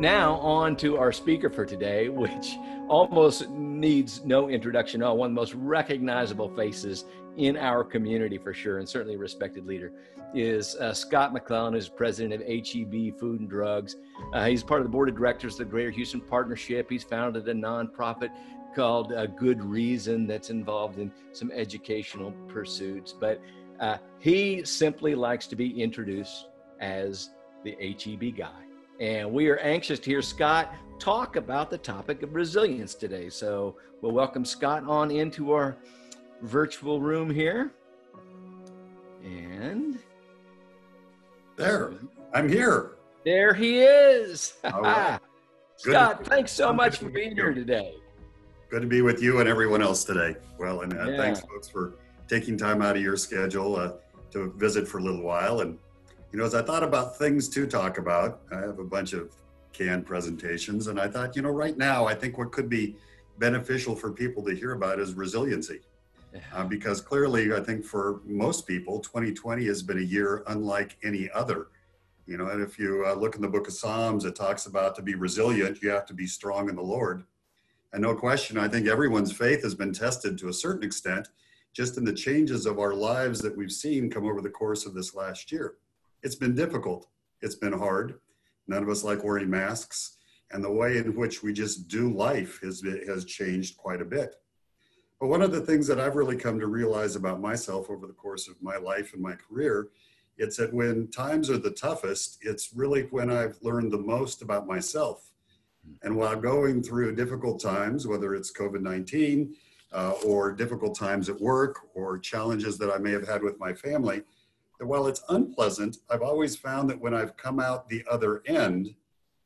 Now, on to our speaker for today, which almost needs no introduction. Oh, one of the most recognizable faces in our community for sure, and certainly a respected leader, is uh, Scott McClelland, who's president of HEB Food and Drugs. Uh, he's part of the board of directors of the Greater Houston Partnership. He's founded a nonprofit called uh, Good Reason that's involved in some educational pursuits. But uh, he simply likes to be introduced as the HEB guy. And we are anxious to hear Scott talk about the topic of resilience today. So we'll welcome Scott on into our virtual room here. And there, I'm here. There he is. Right. Scott, thanks so much for being here today. Good to be with you and everyone else today. Well, and uh, yeah. thanks, folks, for taking time out of your schedule uh, to visit for a little while. And, you know, as I thought about things to talk about, I have a bunch of canned presentations, and I thought, you know, right now, I think what could be beneficial for people to hear about is resiliency. Uh, because clearly, I think for most people, 2020 has been a year unlike any other. You know, and if you uh, look in the book of Psalms, it talks about to be resilient, you have to be strong in the Lord. And no question, I think everyone's faith has been tested to a certain extent just in the changes of our lives that we've seen come over the course of this last year. It's been difficult, it's been hard. None of us like wearing masks. And the way in which we just do life has, has changed quite a bit. But one of the things that I've really come to realize about myself over the course of my life and my career, it's that when times are the toughest, it's really when I've learned the most about myself. And while going through difficult times, whether it's COVID 19 uh, or difficult times at work or challenges that I may have had with my family, that while it's unpleasant, I've always found that when I've come out the other end,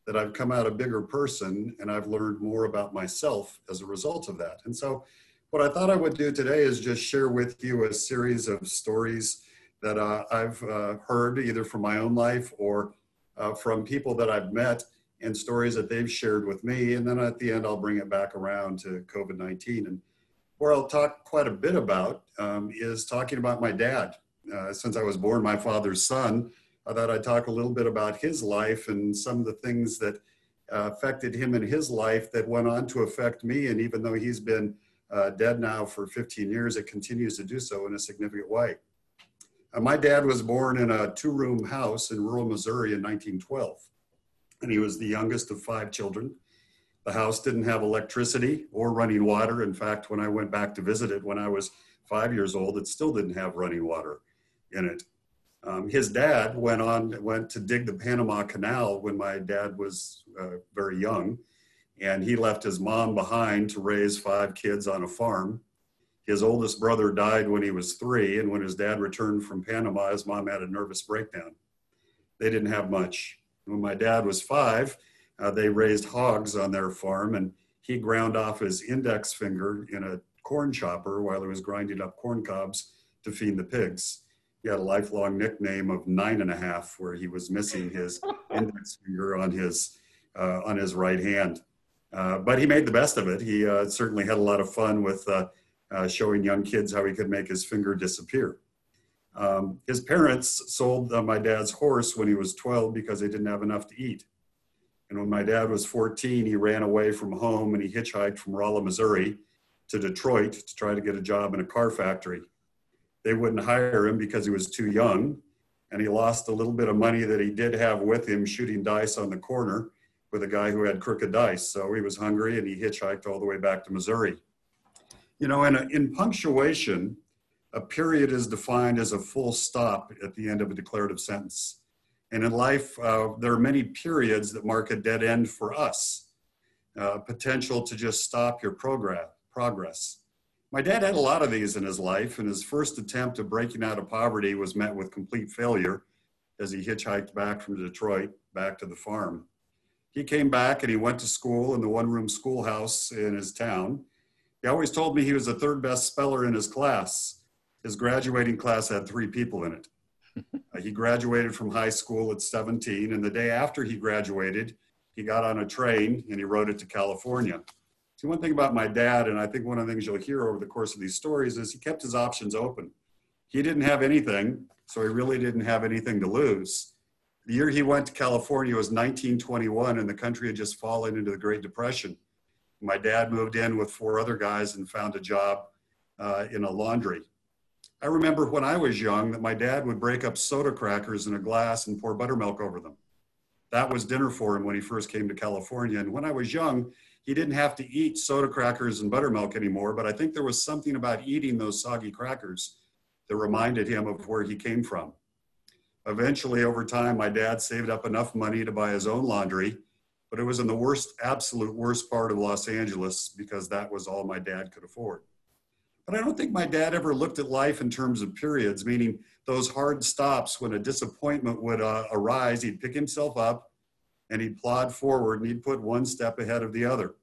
that I've come out a bigger person and I've learned more about myself as a result of that. And so what I thought I would do today is just share with you a series of stories that uh, I've uh, heard either from my own life or uh, from people that I've met and stories that they've shared with me. And then at the end, I'll bring it back around to COVID 19. And where I'll talk quite a bit about um, is talking about my dad. Uh, since I was born my father's son, I thought I'd talk a little bit about his life and some of the things that uh, affected him in his life that went on to affect me. And even though he's been uh, dead now for 15 years, it continues to do so in a significant way. Uh, my dad was born in a two room house in rural Missouri in 1912, and he was the youngest of five children. The house didn't have electricity or running water. In fact, when I went back to visit it when I was five years old, it still didn't have running water in it. Um, his dad went on went to dig the Panama Canal when my dad was uh, very young, and he left his mom behind to raise five kids on a farm. His oldest brother died when he was three, and when his dad returned from Panama, his mom had a nervous breakdown. They didn't have much. When my dad was five, uh, they raised hogs on their farm, and he ground off his index finger in a corn chopper while he was grinding up corn cobs to feed the pigs. He had a lifelong nickname of nine and a half, where he was missing his index finger on his uh, on his right hand. Uh, but he made the best of it. He uh, certainly had a lot of fun with uh, uh, showing young kids how he could make his finger disappear. Um, his parents sold uh, my dad's horse when he was 12 because they didn't have enough to eat. And when my dad was 14, he ran away from home and he hitchhiked from Rolla, Missouri to Detroit to try to get a job in a car factory. They wouldn't hire him because he was too young, and he lost a little bit of money that he did have with him shooting dice on the corner with a guy who had crooked dice. So he was hungry and he hitchhiked all the way back to Missouri. You know, in, in punctuation, a period is defined as a full stop at the end of a declarative sentence. And in life, uh, there are many periods that mark a dead end for us, uh, potential to just stop your progress. progress. My dad had a lot of these in his life, and his first attempt at breaking out of poverty was met with complete failure as he hitchhiked back from Detroit back to the farm he came back and he went to school in the one room schoolhouse in his town. He always told me he was the third best speller in his class. His graduating class had three people in it. uh, he graduated from high school at 17, and the day after he graduated, he got on a train and he rode it to California. See, one thing about my dad, and I think one of the things you'll hear over the course of these stories, is he kept his options open. He didn't have anything, so he really didn't have anything to lose. The year he went to California was 1921, and the country had just fallen into the Great Depression. My dad moved in with four other guys and found a job uh, in a laundry. I remember when I was young that my dad would break up soda crackers in a glass and pour buttermilk over them. That was dinner for him when he first came to California. And when I was young, he didn't have to eat soda crackers and buttermilk anymore, but I think there was something about eating those soggy crackers that reminded him of where he came from. Eventually, over time, my dad saved up enough money to buy his own laundry, but it was in the worst, absolute worst part of Los Angeles because that was all my dad could afford. But I don't think my dad ever looked at life in terms of periods, meaning those hard stops when a disappointment would uh, arise, he'd pick himself up and he'd plod forward and he'd put one step ahead of the other.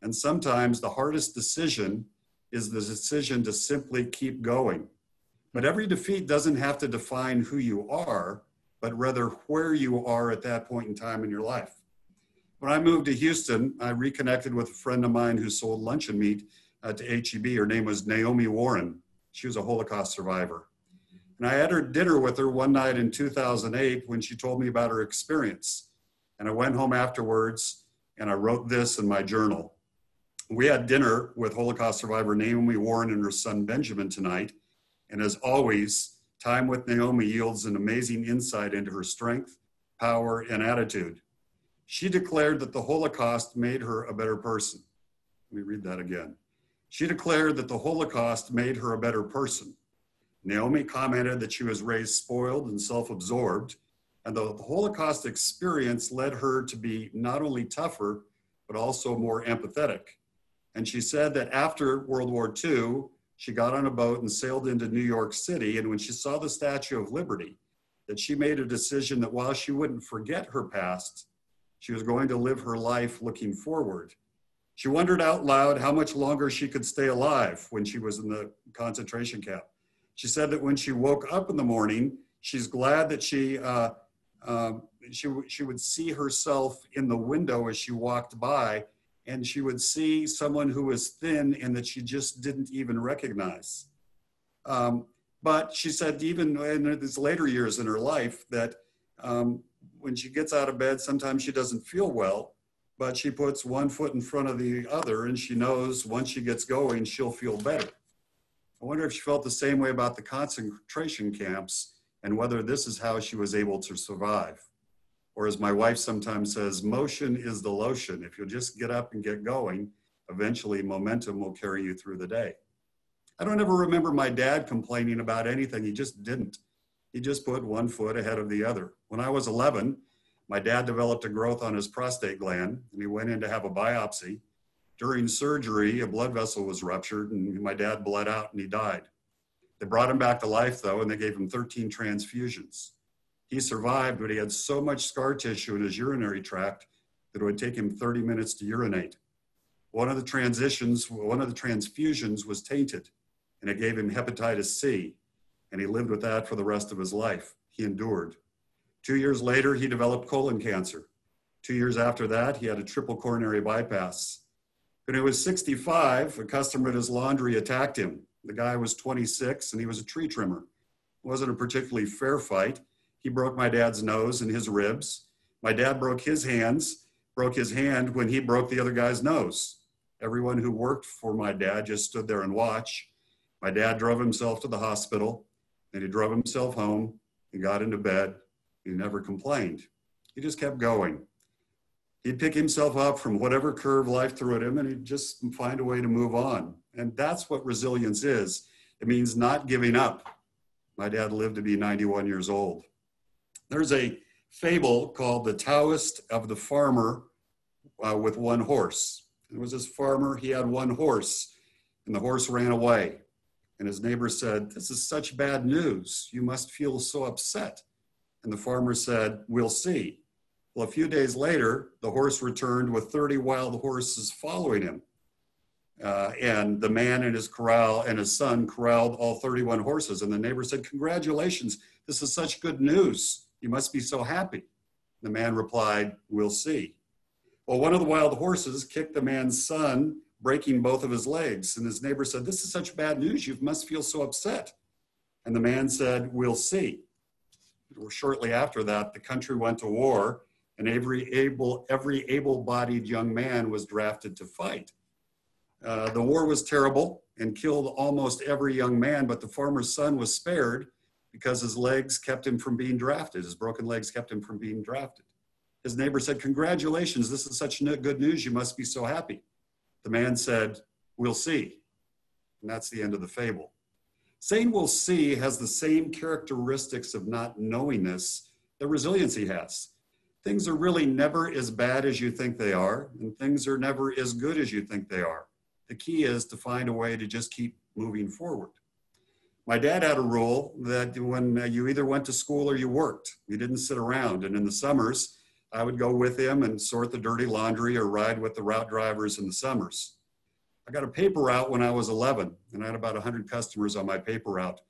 And sometimes the hardest decision is the decision to simply keep going. But every defeat doesn't have to define who you are, but rather where you are at that point in time in your life. When I moved to Houston, I reconnected with a friend of mine who sold luncheon meat uh, to HEB. Her name was Naomi Warren. She was a Holocaust survivor. And I had her dinner with her one night in 2008 when she told me about her experience. And I went home afterwards and I wrote this in my journal. We had dinner with Holocaust survivor Naomi Warren and her son Benjamin tonight. And as always, time with Naomi yields an amazing insight into her strength, power, and attitude. She declared that the Holocaust made her a better person. Let me read that again. She declared that the Holocaust made her a better person. Naomi commented that she was raised spoiled and self absorbed, and the Holocaust experience led her to be not only tougher, but also more empathetic. And she said that after World War II, she got on a boat and sailed into New York City. And when she saw the Statue of Liberty, that she made a decision that while she wouldn't forget her past, she was going to live her life looking forward. She wondered out loud how much longer she could stay alive when she was in the concentration camp. She said that when she woke up in the morning, she's glad that she uh, um, she, she would see herself in the window as she walked by, and she would see someone who was thin and that she just didn't even recognize. Um, but she said, even in these later years in her life, that um, when she gets out of bed, sometimes she doesn't feel well, but she puts one foot in front of the other, and she knows once she gets going, she'll feel better. I wonder if she felt the same way about the concentration camps and whether this is how she was able to survive. Or as my wife sometimes says, motion is the lotion. If you'll just get up and get going, eventually momentum will carry you through the day. I don't ever remember my dad complaining about anything. He just didn't. He just put one foot ahead of the other. When I was 11, my dad developed a growth on his prostate gland and he went in to have a biopsy. During surgery, a blood vessel was ruptured and my dad bled out and he died. They brought him back to life, though, and they gave him 13 transfusions. He survived, but he had so much scar tissue in his urinary tract that it would take him 30 minutes to urinate. One of the transitions, one of the transfusions was tainted, and it gave him hepatitis C, and he lived with that for the rest of his life. He endured. Two years later, he developed colon cancer. Two years after that, he had a triple coronary bypass. When he was 65, a customer at his laundry attacked him the guy was 26 and he was a tree trimmer. It wasn't a particularly fair fight. He broke my dad's nose and his ribs. My dad broke his hands, broke his hand when he broke the other guy's nose. Everyone who worked for my dad just stood there and watched. My dad drove himself to the hospital and he drove himself home. He got into bed. He never complained. He just kept going. He'd pick himself up from whatever curve life threw at him and he'd just find a way to move on. And that's what resilience is. It means not giving up. My dad lived to be 91 years old. There's a fable called The Taoist of the Farmer uh, with One Horse. It was this farmer, he had one horse, and the horse ran away. And his neighbor said, This is such bad news. You must feel so upset. And the farmer said, We'll see. Well, a few days later, the horse returned with 30 wild horses following him. Uh, and the man and his corral and his son corralled all 31 horses. And the neighbor said, Congratulations, this is such good news. You must be so happy. The man replied, We'll see. Well, one of the wild horses kicked the man's son, breaking both of his legs. And his neighbor said, This is such bad news. You must feel so upset. And the man said, We'll see. shortly after that, the country went to war and every able, every able-bodied young man was drafted to fight. Uh, the war was terrible and killed almost every young man, but the farmer's son was spared because his legs kept him from being drafted. His broken legs kept him from being drafted. His neighbor said, congratulations, this is such good news, you must be so happy. The man said, we'll see. And that's the end of the fable. Saying we'll see has the same characteristics of not knowingness that resiliency has. Things are really never as bad as you think they are, and things are never as good as you think they are. The key is to find a way to just keep moving forward. My dad had a rule that when uh, you either went to school or you worked, you didn't sit around. And in the summers, I would go with him and sort the dirty laundry or ride with the route drivers in the summers. I got a paper route when I was 11, and I had about 100 customers on my paper route.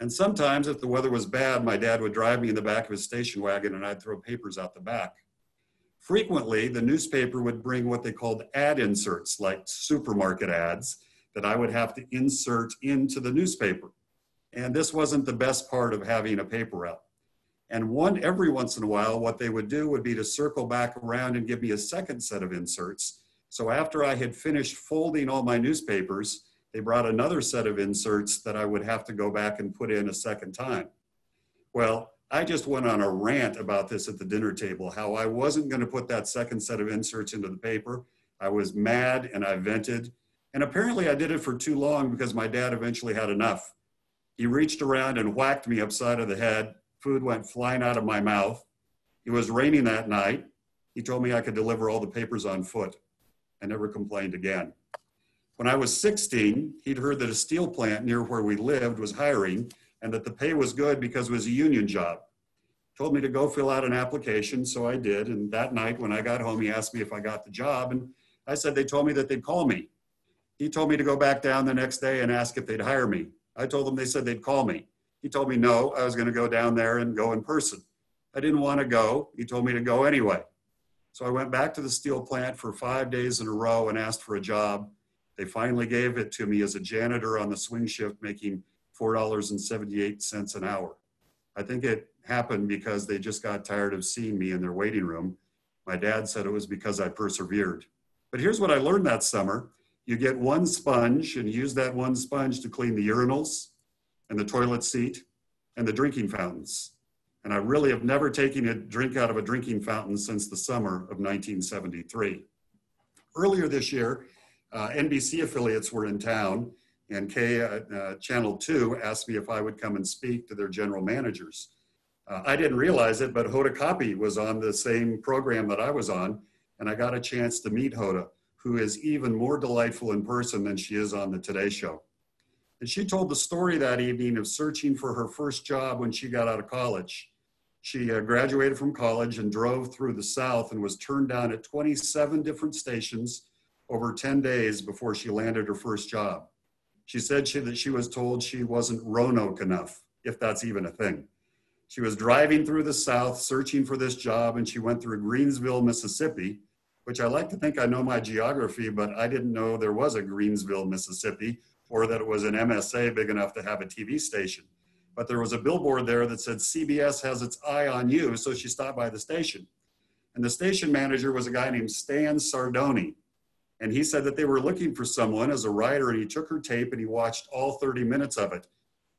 And sometimes, if the weather was bad, my dad would drive me in the back of his station wagon and I'd throw papers out the back. Frequently, the newspaper would bring what they called ad inserts, like supermarket ads, that I would have to insert into the newspaper. And this wasn't the best part of having a paper route. And one, every once in a while, what they would do would be to circle back around and give me a second set of inserts. So after I had finished folding all my newspapers, they brought another set of inserts that I would have to go back and put in a second time. Well, I just went on a rant about this at the dinner table, how I wasn't going to put that second set of inserts into the paper. I was mad and I vented. And apparently I did it for too long because my dad eventually had enough. He reached around and whacked me upside of the head. Food went flying out of my mouth. It was raining that night. He told me I could deliver all the papers on foot. I never complained again. When I was 16, he'd heard that a steel plant near where we lived was hiring and that the pay was good because it was a union job. Told me to go fill out an application, so I did. And that night when I got home, he asked me if I got the job. And I said they told me that they'd call me. He told me to go back down the next day and ask if they'd hire me. I told them they said they'd call me. He told me no, I was going to go down there and go in person. I didn't want to go. He told me to go anyway. So I went back to the steel plant for five days in a row and asked for a job. They finally gave it to me as a janitor on the swing shift, making $4.78 an hour. I think it happened because they just got tired of seeing me in their waiting room. My dad said it was because I persevered. But here's what I learned that summer. You get one sponge and use that one sponge to clean the urinals and the toilet seat and the drinking fountains. And I really have never taken a drink out of a drinking fountain since the summer of 1973. Earlier this year, uh, NBC affiliates were in town, and K uh, uh, Channel 2 asked me if I would come and speak to their general managers. Uh, I didn't realize it, but Hoda Kotb was on the same program that I was on, and I got a chance to meet Hoda, who is even more delightful in person than she is on the Today Show. And she told the story that evening of searching for her first job when she got out of college. She uh, graduated from college and drove through the South and was turned down at 27 different stations over 10 days before she landed her first job. She said she, that she was told she wasn't Roanoke enough, if that's even a thing. She was driving through the South searching for this job, and she went through Greensville, Mississippi, which I like to think I know my geography, but I didn't know there was a Greensville, Mississippi, or that it was an MSA big enough to have a TV station. But there was a billboard there that said CBS has its eye on you, so she stopped by the station. And the station manager was a guy named Stan Sandroni. And he said that they were looking for someone as a writer, and he took her tape and he watched all 30 minutes of it.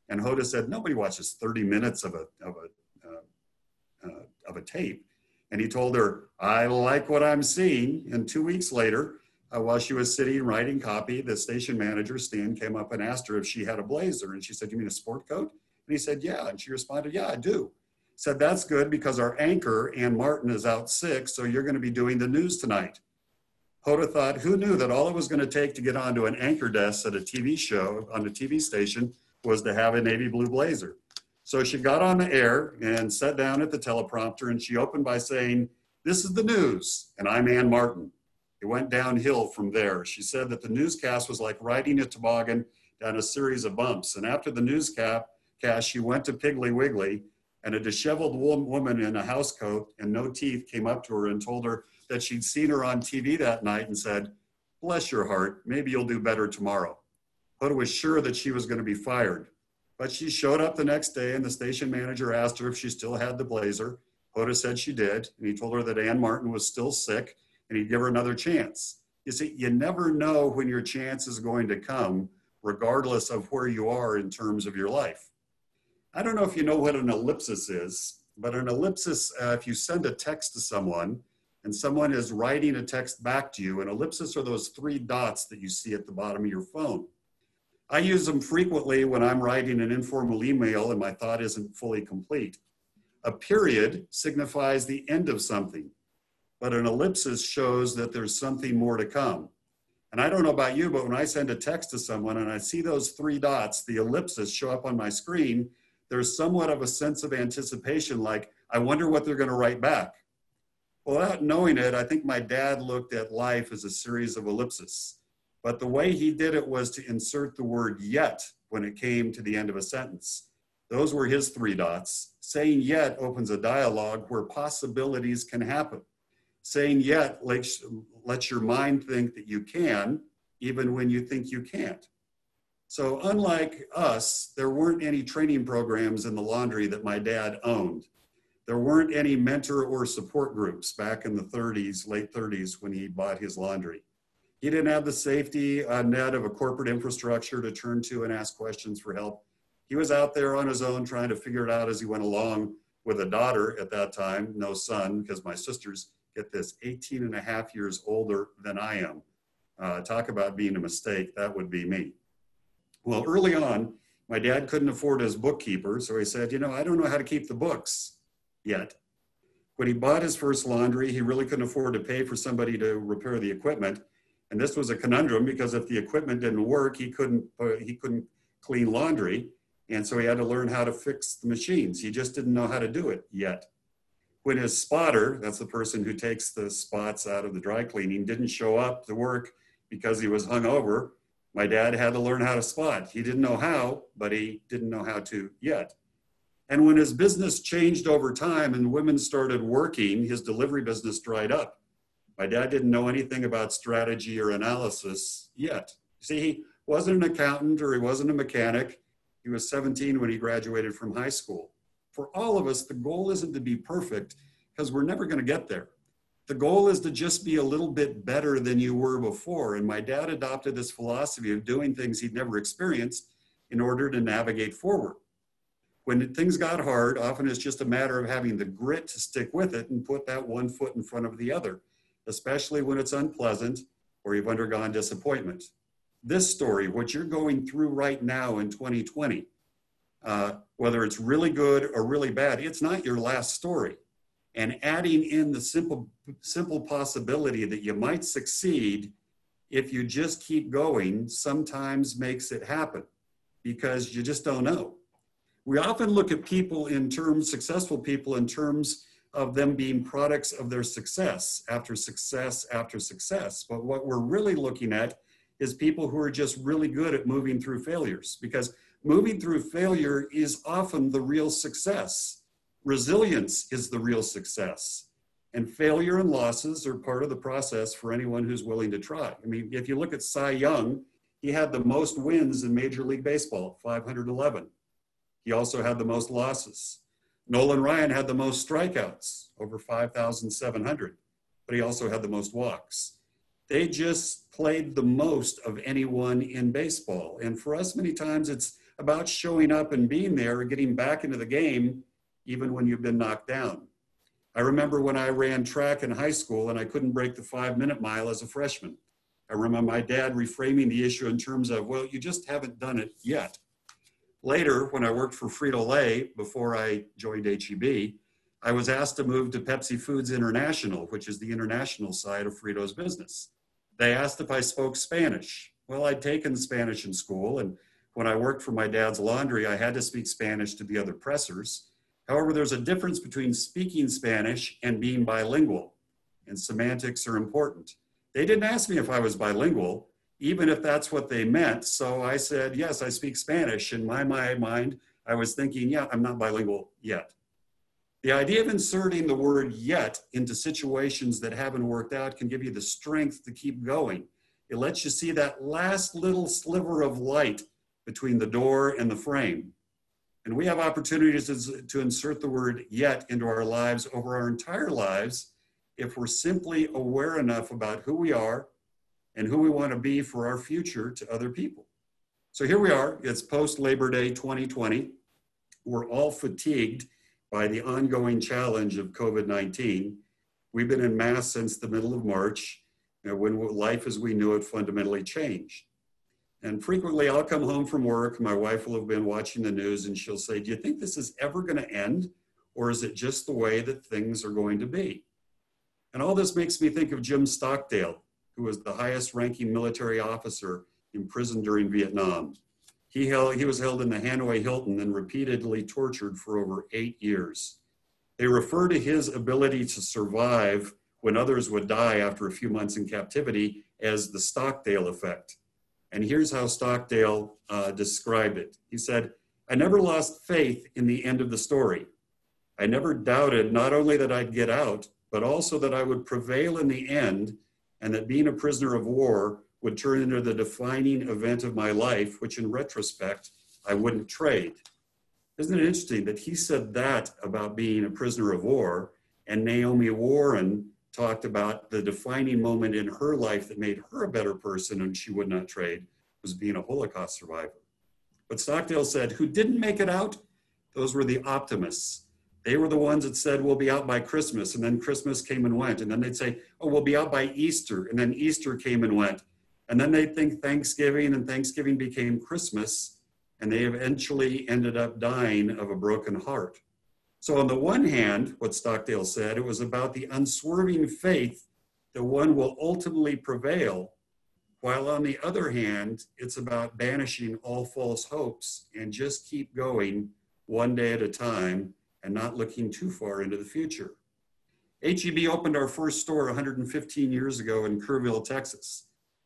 And Hoda said, nobody watches 30 minutes of a, of a, uh, uh, of a tape. And he told her, I like what I'm seeing. And two weeks later, uh, while she was sitting writing copy, the station manager, Stan, came up and asked her if she had a blazer. And she said, You mean a sport coat? And he said, Yeah. And she responded, Yeah, I do. Said, That's good because our anchor, Ann Martin, is out sick. So you're going to be doing the news tonight. Hoda thought, who knew that all it was going to take to get onto an anchor desk at a TV show on a TV station was to have a navy blue blazer. So she got on the air and sat down at the teleprompter and she opened by saying, This is the news, and I'm Ann Martin. It went downhill from there. She said that the newscast was like riding a toboggan down a series of bumps. And after the newscast, she went to Piggly Wiggly, and a disheveled woman in a housecoat and no teeth came up to her and told her that she'd seen her on TV that night and said, Bless your heart, maybe you'll do better tomorrow. Hoda was sure that she was going to be fired. But she showed up the next day, and the station manager asked her if she still had the blazer. Hoda said she did, and he told her that Ann Martin was still sick and he'd give her another chance. You see, you never know when your chance is going to come, regardless of where you are in terms of your life. I don't know if you know what an ellipsis is, but an ellipsis, uh, if you send a text to someone and someone is writing a text back to you, an ellipsis are those three dots that you see at the bottom of your phone. I use them frequently when I'm writing an informal email and my thought isn't fully complete. A period signifies the end of something, but an ellipsis shows that there's something more to come. And I don't know about you, but when I send a text to someone and I see those three dots, the ellipsis show up on my screen, there's somewhat of a sense of anticipation like, I wonder what they're going to write back. Without knowing it, I think my dad looked at life as a series of ellipses. But the way he did it was to insert the word yet when it came to the end of a sentence. Those were his three dots. Saying yet opens a dialogue where possibilities can happen. Saying yet lets, lets your mind think that you can, even when you think you can't. So, unlike us, there weren't any training programs in the laundry that my dad owned. There weren't any mentor or support groups back in the 30s, late 30s, when he bought his laundry. He didn't have the safety uh, net of a corporate infrastructure to turn to and ask questions for help. He was out there on his own trying to figure it out as he went along with a daughter at that time, no son, because my sisters get this 18 and a half years older than I am. Uh, talk about being a mistake, that would be me. Well, early on, my dad couldn't afford his bookkeeper, so he said, You know, I don't know how to keep the books yet. When he bought his first laundry, he really couldn't afford to pay for somebody to repair the equipment. And this was a conundrum because if the equipment didn't work, he couldn't uh, he couldn't clean laundry, and so he had to learn how to fix the machines. He just didn't know how to do it yet. When his spotter, that's the person who takes the spots out of the dry cleaning, didn't show up to work because he was hungover, my dad had to learn how to spot. He didn't know how, but he didn't know how to yet. And when his business changed over time and women started working, his delivery business dried up. My dad didn't know anything about strategy or analysis yet. See, he wasn't an accountant or he wasn't a mechanic. He was 17 when he graduated from high school. For all of us, the goal isn't to be perfect because we're never going to get there. The goal is to just be a little bit better than you were before. And my dad adopted this philosophy of doing things he'd never experienced in order to navigate forward. When things got hard, often it's just a matter of having the grit to stick with it and put that one foot in front of the other especially when it's unpleasant or you've undergone disappointment. This story, what you're going through right now in 2020, uh, whether it's really good or really bad, it's not your last story. And adding in the simple, simple possibility that you might succeed if you just keep going sometimes makes it happen because you just don't know. We often look at people in terms, successful people in terms of them being products of their success after success after success. But what we're really looking at is people who are just really good at moving through failures because moving through failure is often the real success. Resilience is the real success. And failure and losses are part of the process for anyone who's willing to try. I mean, if you look at Cy Young, he had the most wins in Major League Baseball, 511. He also had the most losses. Nolan Ryan had the most strikeouts, over 5,700, but he also had the most walks. They just played the most of anyone in baseball. And for us, many times it's about showing up and being there getting back into the game, even when you've been knocked down. I remember when I ran track in high school and I couldn't break the five minute mile as a freshman. I remember my dad reframing the issue in terms of, well, you just haven't done it yet. Later, when I worked for Frito Lay before I joined HEB, I was asked to move to Pepsi Foods International, which is the international side of Frito's business. They asked if I spoke Spanish. Well, I'd taken Spanish in school, and when I worked for my dad's laundry, I had to speak Spanish to the other pressers. However, there's a difference between speaking Spanish and being bilingual, and semantics are important. They didn't ask me if I was bilingual, even if that's what they meant. So I said, yes, I speak Spanish. In my, my mind, I was thinking, yeah, I'm not bilingual yet. The idea of inserting the word yet into situations that haven't worked out can give you the strength to keep going. It lets you see that last little sliver of light between the door and the frame. And we have opportunities to, to insert the word yet into our lives over our entire lives if we're simply aware enough about who we are and who we want to be for our future to other people. So here we are, it's post Labor Day 2020. We're all fatigued by the ongoing challenge of COVID 19. We've been in mass since the middle of March, know, when life as we knew it fundamentally changed. And frequently I'll come home from work, my wife will have been watching the news, and she'll say, Do you think this is ever going to end? Or is it just the way that things are going to be? And all this makes me think of Jim Stockdale, who was the highest ranking military officer imprisoned during Vietnam. He, held, he was held in the Hanoi Hilton and repeatedly tortured for over eight years. They refer to his ability to survive when others would die after a few months in captivity as the Stockdale effect. And here's how Stockdale uh, described it. He said, I never lost faith in the end of the story. I never doubted not only that I'd get out, but also that I would prevail in the end and that being a prisoner of war would turn into the defining event of my life, which in retrospect, I wouldn't trade. Isn't it interesting that he said that about being a prisoner of war, and Naomi Warren talked about the defining moment in her life that made her a better person and she would not trade was being a Holocaust survivor. But Stockdale said, who didn't make it out? Those were the optimists. They were the ones that said, we'll be out by Christmas. And then Christmas came and went. And then they'd say, oh, we'll be out by Easter. And then Easter came and went. And then they'd think Thanksgiving and Thanksgiving became Christmas, and they eventually ended up dying of a broken heart. So, on the one hand, what Stockdale said, it was about the unswerving faith that one will ultimately prevail, while on the other hand, it's about banishing all false hopes and just keep going one day at a time and not looking too far into the future. HEB opened our first store 115 years ago in Kerrville, Texas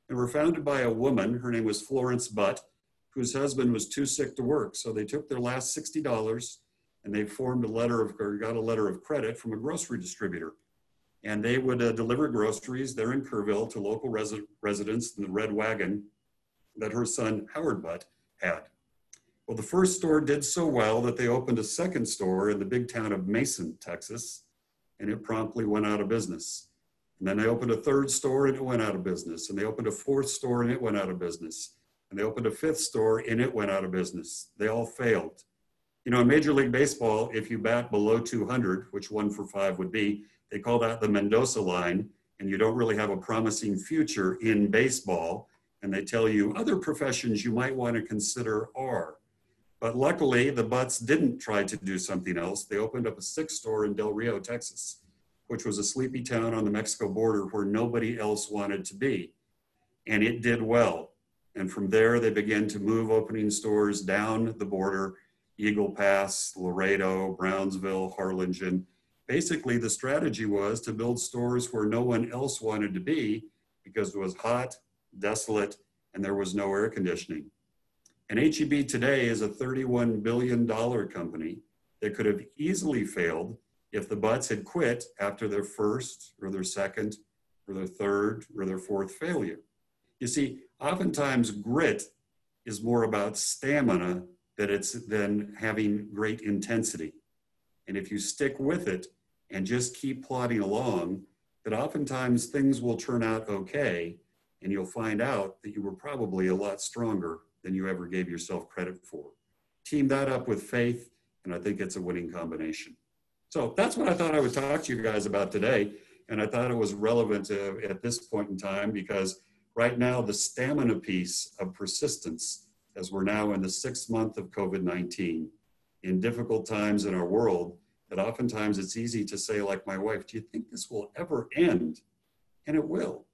and were founded by a woman, her name was Florence Butt, whose husband was too sick to work. So they took their last $60 and they formed a letter of, or got a letter of credit from a grocery distributor. And they would uh, deliver groceries there in Kerrville to local resi- residents in the red wagon that her son, Howard Butt, had. Well, the first store did so well that they opened a second store in the big town of Mason, Texas, and it promptly went out of business. And then they opened a third store and it went out of business. And they opened a fourth store and it went out of business. And they opened a fifth store and it went out of business. They all failed. You know, in Major League Baseball, if you bat below 200, which one for five would be, they call that the Mendoza line. And you don't really have a promising future in baseball. And they tell you other professions you might want to consider are. But luckily, the Butts didn't try to do something else. They opened up a sixth store in Del Rio, Texas which was a sleepy town on the Mexico border where nobody else wanted to be. And it did well. And from there, they began to move opening stores down the border Eagle Pass, Laredo, Brownsville, Harlingen. Basically, the strategy was to build stores where no one else wanted to be because it was hot, desolate, and there was no air conditioning. And HEB today is a $31 billion company that could have easily failed if the Butts had quit after their first or their second or their third or their fourth failure. You see, oftentimes grit is more about stamina than it's than having great intensity. And if you stick with it and just keep plodding along, that oftentimes things will turn out okay, and you'll find out that you were probably a lot stronger than you ever gave yourself credit for. Team that up with faith, and I think it's a winning combination. So that's what I thought I would talk to you guys about today. And I thought it was relevant to, at this point in time because right now the stamina piece of persistence, as we're now in the sixth month of COVID 19, in difficult times in our world, that oftentimes it's easy to say, like my wife, do you think this will ever end? And it will.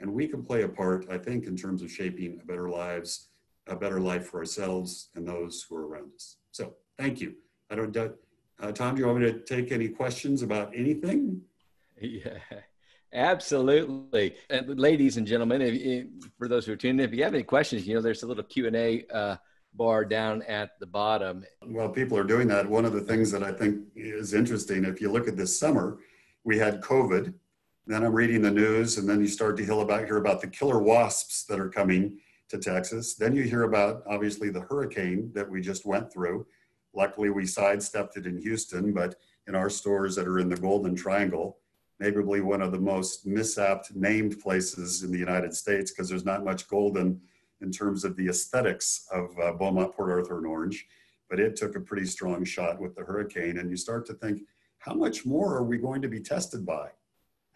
And we can play a part, I think, in terms of shaping better lives, a better life for ourselves and those who are around us. So thank you. I don't uh, Tom, do you want me to take any questions about anything? Yeah, absolutely. And ladies and gentlemen, if, if, for those who are tuning in, if you have any questions, you know, there's a little Q and A uh, bar down at the bottom. Well, people are doing that. One of the things that I think is interesting, if you look at this summer, we had COVID. Then I'm reading the news, and then you start to hear about hear about the killer wasps that are coming to Texas. Then you hear about obviously the hurricane that we just went through Luckily, we sidestepped it in Houston, but in our stores that are in the Golden Triangle, maybe one of the most misapped named places in the United States because there's not much golden in terms of the aesthetics of uh, Beaumont, Port Arthur, and Orange. But it took a pretty strong shot with the hurricane. And you start to think, how much more are we going to be tested by?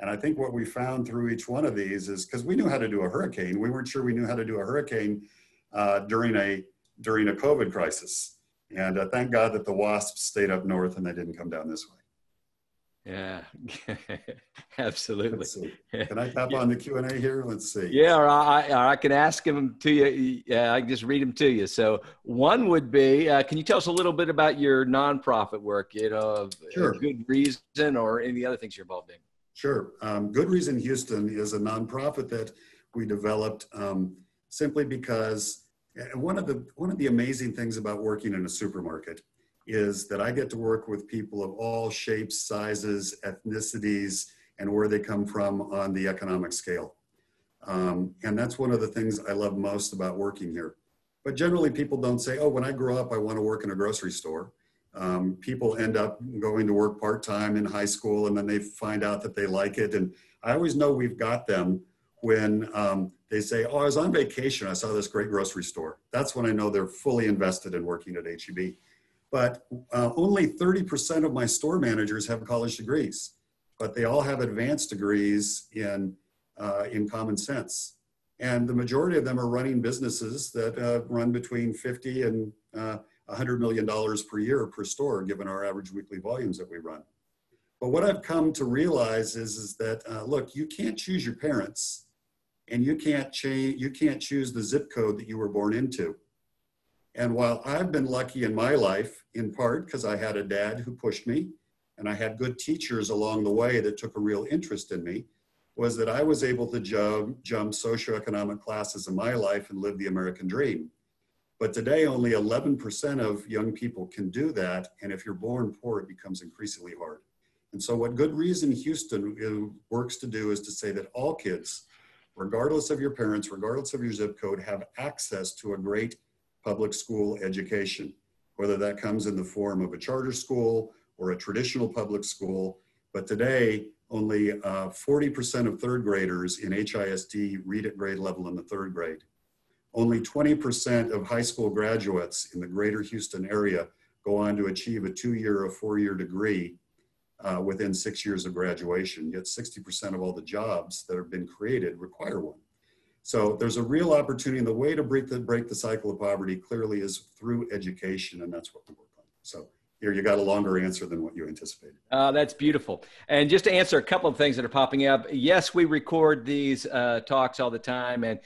And I think what we found through each one of these is because we knew how to do a hurricane, we weren't sure we knew how to do a hurricane uh, during a during a COVID crisis. And uh, thank God that the wasps stayed up north and they didn't come down this way. Yeah, absolutely. Can I tap yeah. on the Q and A here? Let's see. Yeah, or I, or I can ask them to you. Yeah, I can just read them to you. So one would be, uh, can you tell us a little bit about your nonprofit work? You know, sure. good reason or any other things you're involved in. Sure. Um, good Reason Houston is a nonprofit that we developed um, simply because one of the one of the amazing things about working in a supermarket is that I get to work with people of all shapes, sizes, ethnicities, and where they come from on the economic scale. Um, and that's one of the things I love most about working here. But generally, people don't say, oh, when I grow up, I want to work in a grocery store. Um, people end up going to work part time in high school and then they find out that they like it. And I always know we've got them when um, they say, Oh, I was on vacation. I saw this great grocery store. That's when I know they're fully invested in working at HEB. But uh, only 30% of my store managers have college degrees, but they all have advanced degrees in, uh, in common sense. And the majority of them are running businesses that uh, run between 50 and $100 uh, per year per store, given our average weekly volumes that we run. But what I've come to realize is, is that, uh, look, you can't choose your parents and you can't change, you can't choose the zip code that you were born into. And while I've been lucky in my life, in part because I had a dad who pushed me and I had good teachers along the way that took a real interest in me, was that I was able to jump, jump socioeconomic classes in my life and live the American dream. But today, only 11% of young people can do that. And if you're born poor, it becomes increasingly hard. And so, what Good Reason Houston uh, works to do is to say that all kids, regardless of your parents, regardless of your zip code, have access to a great public school education, whether that comes in the form of a charter school or a traditional public school. But today, only 40% uh, of third graders in HISD read at grade level in the third grade. Only 20% of high school graduates in the greater Houston area go on to achieve a two-year or four-year degree uh, within six years of graduation, yet 60% of all the jobs that have been created require one. So there's a real opportunity, and the way to break the, break the cycle of poverty clearly is through education, and that's what we work on. So here you got a longer answer than what you anticipated. Uh, that's beautiful. And just to answer a couple of things that are popping up, yes, we record these uh, talks all the time, and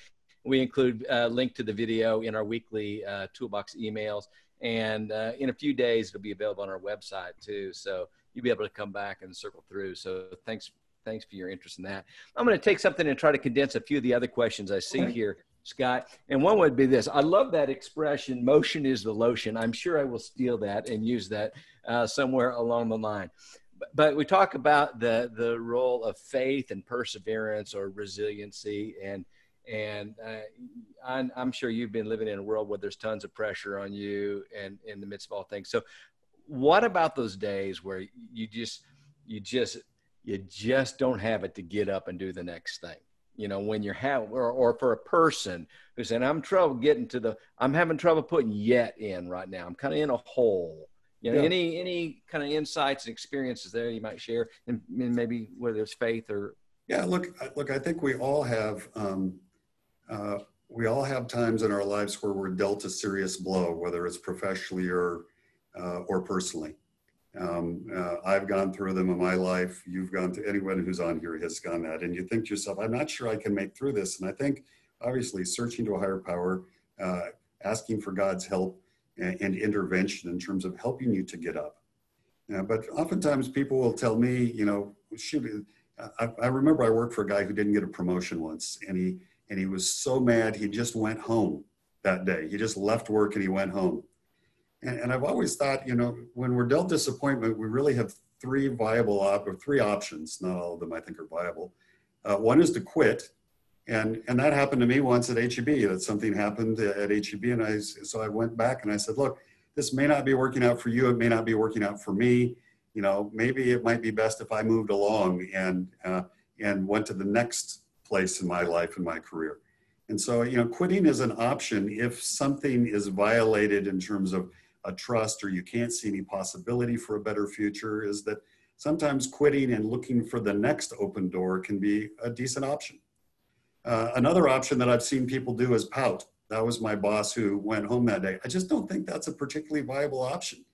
we include a uh, link to the video in our weekly uh, toolbox emails. And uh, in a few days, it'll be available on our website too. So you'll be able to come back and circle through. So thanks thanks for your interest in that. I'm going to take something and try to condense a few of the other questions I see here, Scott. And one would be this I love that expression, motion is the lotion. I'm sure I will steal that and use that uh, somewhere along the line. But, but we talk about the, the role of faith and perseverance or resiliency. And, and uh, I'm, I'm sure you've been living in a world where there's tons of pressure on you and in the midst of all things. So, what about those days where you just, you just you just don't have it to get up and do the next thing you know when you're having or, or for a person who's saying i'm trouble getting to the i'm having trouble putting yet in right now i'm kind of in a hole you know yeah. any any kind of insights and experiences there you might share and, and, maybe whether it's faith or yeah look look i think we all have um, uh, we all have times in our lives where we're dealt a serious blow whether it's professionally or uh, or personally um, uh, I've gone through them in my life. You've gone through, anyone who's on here has gone that. And you think to yourself, I'm not sure I can make through this. And I think, obviously, searching to a higher power, uh, asking for God's help and, and, intervention in terms of helping you to get up. Uh, but oftentimes people will tell me, you know, shoot, I, I remember I worked for a guy who didn't get a promotion once. And he, and he was so mad, he just went home that day. He just left work and he went home. And, and I've always thought, you know, when we're dealt disappointment, we really have three viable op- or three options. Not all of them I think are viable. Uh, one is to quit, and and that happened to me once at HEB. That something happened at HEB, and I so I went back and I said, look, this may not be working out for you. It may not be working out for me. You know, maybe it might be best if I moved along and, uh, and went to the next place in my life and my career. And so, you know, quitting is an option if something is violated in terms of a trust or you can't see any possibility for a better future is that sometimes quitting and looking for the next open door can be a decent option. Uh, another option that I've seen people do is pout. That was my boss who went home that day. I just don't think that's a particularly viable option.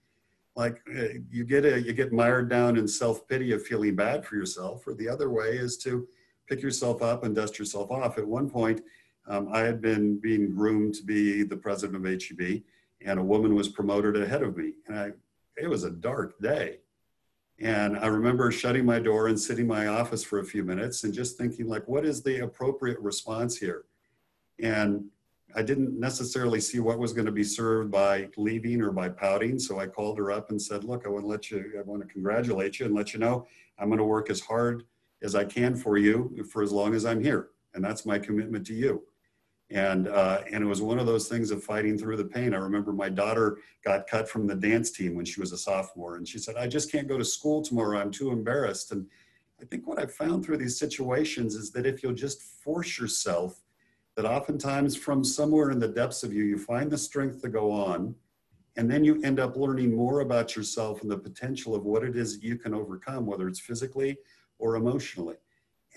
Like uh, you get a, you get mired down in self pity of feeling bad for yourself, or the other way is to pick yourself up and dust yourself off. At one point, um, I had been being groomed to be the president of HEB, and a woman was promoted ahead of me, and I, it was a dark day. And I remember shutting my door and sitting in my office for a few minutes and just thinking, like, what is the appropriate response here? And I didn't necessarily see what was going to be served by leaving or by pouting. So I called her up and said, look, I want to let you, I want to congratulate you and let you know I'm going to work as hard as I can for you for as long as I'm here. And that's my commitment to you and uh, and it was one of those things of fighting through the pain. I remember my daughter got cut from the dance team when she was a sophomore, and she said, "I just can't go to school tomorrow. I'm too embarrassed." And I think what I've found through these situations is that if you'll just force yourself, that oftentimes from somewhere in the depths of you, you find the strength to go on, and then you end up learning more about yourself and the potential of what it is you can overcome, whether it's physically or emotionally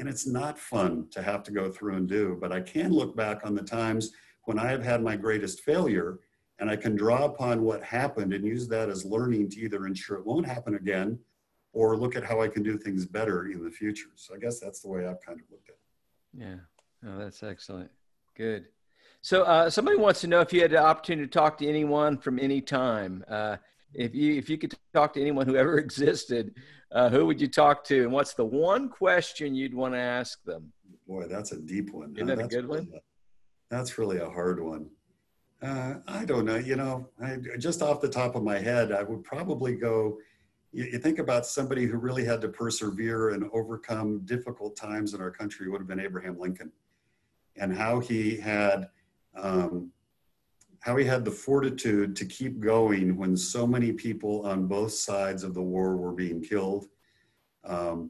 and it's not fun to have to go through and do. But I can look back on the times when I have had my greatest failure and I can draw upon what happened and use that as learning to either ensure it won't happen again or look at how I can do things better in the future. So I guess that's the way I've kind of looked at it. Yeah, that's excellent. Good. So uh, somebody wants to know if you had the opportunity to talk to anyone from any time. Uh, if you if you could talk to anyone who ever existed, uh, who would you talk to, and what's the one question you'd want to ask them? Boy, that's a deep one. Isn't that that's a good really one? That's really a hard one. Uh, I don't know. You know, I, just off the top of my head, I would probably go. You, you, think about somebody who really had to persevere and overcome difficult times in our country would have been Abraham Lincoln, and how he had. Um, how he had the fortitude to keep going when so many people on both sides of the war were being killed. Um,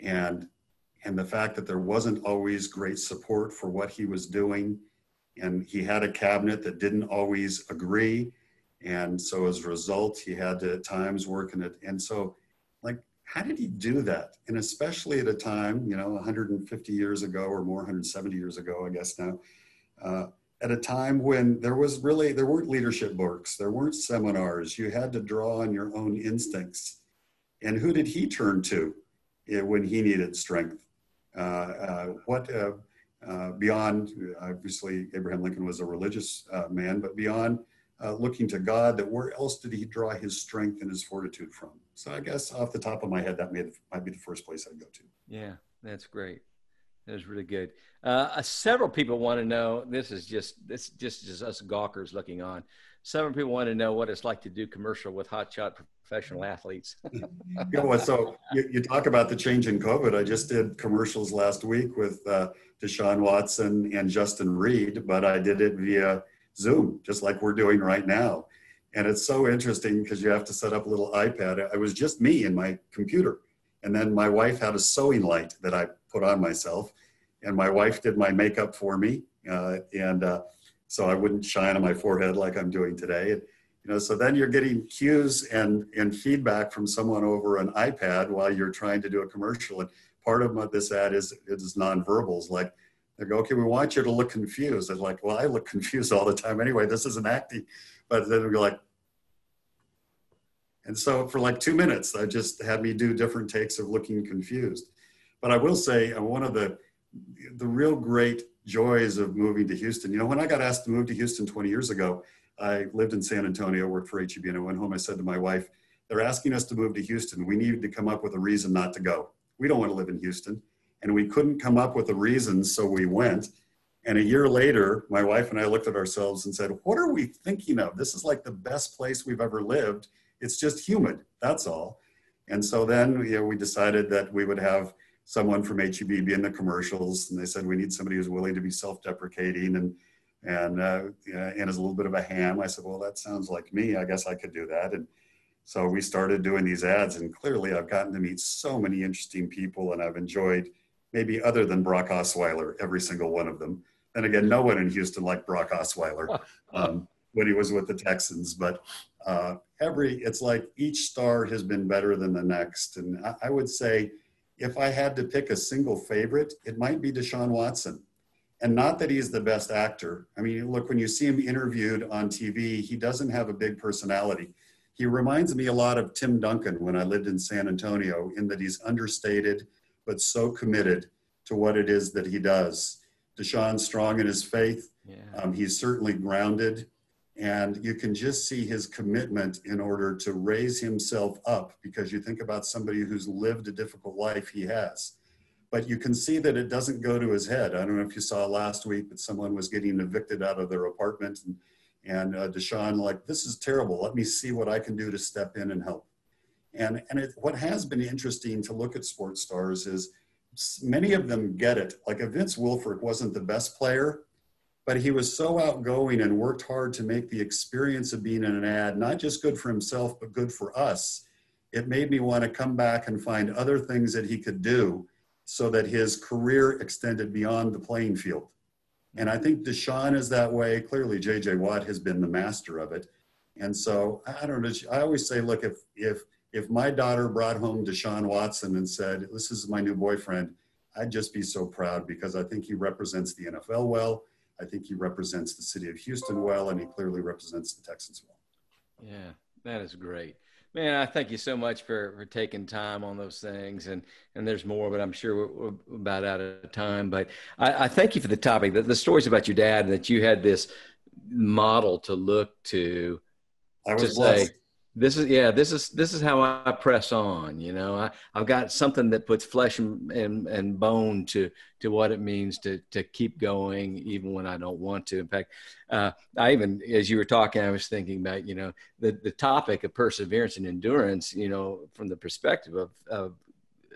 and, and the fact that there wasn't always great support for what he was doing. And he had a cabinet that didn't always agree. And so as a result, he had to at times work in it. And so, like, how did he do that? And especially at a time, you know, 150 years ago or more, 170 years ago, I guess now, uh, at a time when there was really there weren't leadership books there weren't seminars. You had to draw on your own instincts. And who did he turn to eh, when he needed strength? Uh, uh, what uh, uh beyond obviously abraham lincoln was a religious uh, man but beyond uh, looking to god that where else did he draw his strength and his fortitude from? So i guess off the top of my head that may, might be the first place i'd go to. Yeah that's great that was really good. Uh, uh, several people want to know. This is just this just just us gawkers looking on. Several people want to know what it's like to do commercial with hotshot professional athletes. yeah, well, so you, you, talk about the change in COVID. I just did commercials last week with uh, Deshaun Watson and Justin Reid, but I did it via Zoom, just like we're doing right now. And it's so interesting because you have to set up a little iPad. It was just me and my computer. And then my wife had a sewing light that I put on myself. And my wife did my makeup for me. Uh, and uh, so I wouldn't shine on my forehead like I'm doing today. And, you know, so then you're getting cues and, and feedback from someone over an iPad while you're trying to do a commercial. And part of this ad is, is nonverbals. Like they go, okay, we want you to look confused. I'm like, well, I look confused all the time anyway. This isn't acting. But then we go like, and so for like two minutes, I just had me do different takes of looking confused. But I will say, uh, one of the the real great joys of moving to Houston. You know, when I got asked to move to Houston 20 years ago, I lived in San Antonio, worked for HEB, and I went home. I said to my wife, "They're asking us to move to Houston. We need to come up with a reason not to go. We don't want to live in Houston." And we couldn't come up with a reason, so we went. And a year later, my wife and I looked at ourselves and said, What are we thinking of? This is like the best place we've ever lived. It's just humid, that's all. And so then you know, we decided that we would have someone from HEB be in the commercials, and they said we need somebody who's willing to be self-deprecating and and uh, and is a little bit of a ham. I said, well, that sounds like me. I guess I could do that. And so we started doing these ads, and clearly I've gotten to meet so many interesting people, and I've enjoyed maybe other than Brock Osweiler, every single one of them. And again, no one in Houston liked Brock Osweiler um, when he was with the Texans, but uh, every it's like each star has been better than the next. And I, I would say, if I had to pick a single favorite, it might be Deshaun Watson. And not that he's the best actor. I mean, look, when you see him interviewed on TV, he doesn't have a big personality he reminds me a lot of Tim Duncan when I lived in San Antonio, in that he's understated, but so committed to what it is that he does. Deshaun's strong in his faith. Yeah. Um, he's certainly grounded. And you can just see his commitment in order to raise himself up because you think about somebody who's lived a difficult life he has. But you can see that it doesn't go to his head. I don't know if you saw last week that someone was getting evicted out of their apartment and and uh, Deshaun, like, this is terrible. Let me see what I can do to step in and help. And, and it, what has been interesting to look at sports stars is many of them get it. Like a Vince Wilfork wasn't the best player, but he was so outgoing and worked hard to make the experience of being in an ad not just good for himself, but good for us. It made me want to come back and find other things that he could do so that his career extended beyond the playing field. And I think Deshaun is that way. Clearly, J.J. Watt has been the master of it. And so I don't know. I always say, look, if if if my daughter brought home Deshaun Watson and said, "This is my new boyfriend," I'd just be so proud because I think he represents the NFL well. I think he represents the city of Houston well, and he clearly represents the Texans well. Yeah, that is great. Man, I thank you so much for, for taking time on those things, and and there's more, but I'm sure we're, we're about out of time. But I, I, thank you for the topic, the, the stories about your dad, and that you had this model to look to. I was to blessed. say, this is yeah this is this is how i press on you know? I, i've got something that puts flesh and, and, and bone to to what it means to to keep going even when i don't want to. In fact uh, i even as you were talking i was thinking about you know the the topic of perseverance and endurance you know from the perspective of, of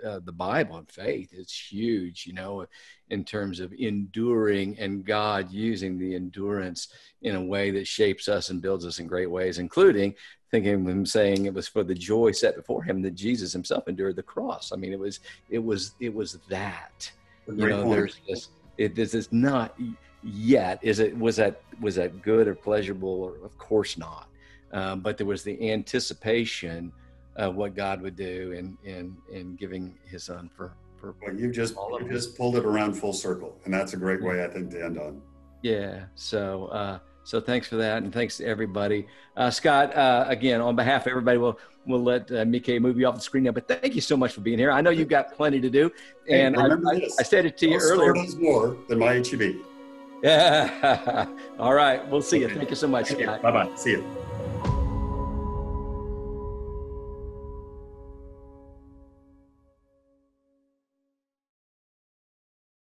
uh, the Bible and faith is huge, you know, in terms of enduring and God using the endurance in a way that shapes us and builds us in great ways, including thinking of him saying it was for the joy set before him that Jesus himself endured the cross. I mean, it was, it was, it was that, you know, point. there's this, it, this is not yet, is it, was that, was that good or pleasurable? Or of course not. Um, but there was the anticipation of what God would do in, in, in giving his son for, for well, you just, you just pulled it around full circle. And that's a great way, I think, to end on. Yeah. So, uh, so thanks for that, and thanks to everybody. Uh, Scott, uh, again, on behalf of everybody, we'll we'll let uh, Mike move you off the screen now. But thank you so much for being here. I know you've got plenty to do, and hey, I, I, I, said it to you earlier. more than my HEB. Yeah. All right. We'll see okay. you. Thank you so much, Scott. Bye bye. See you.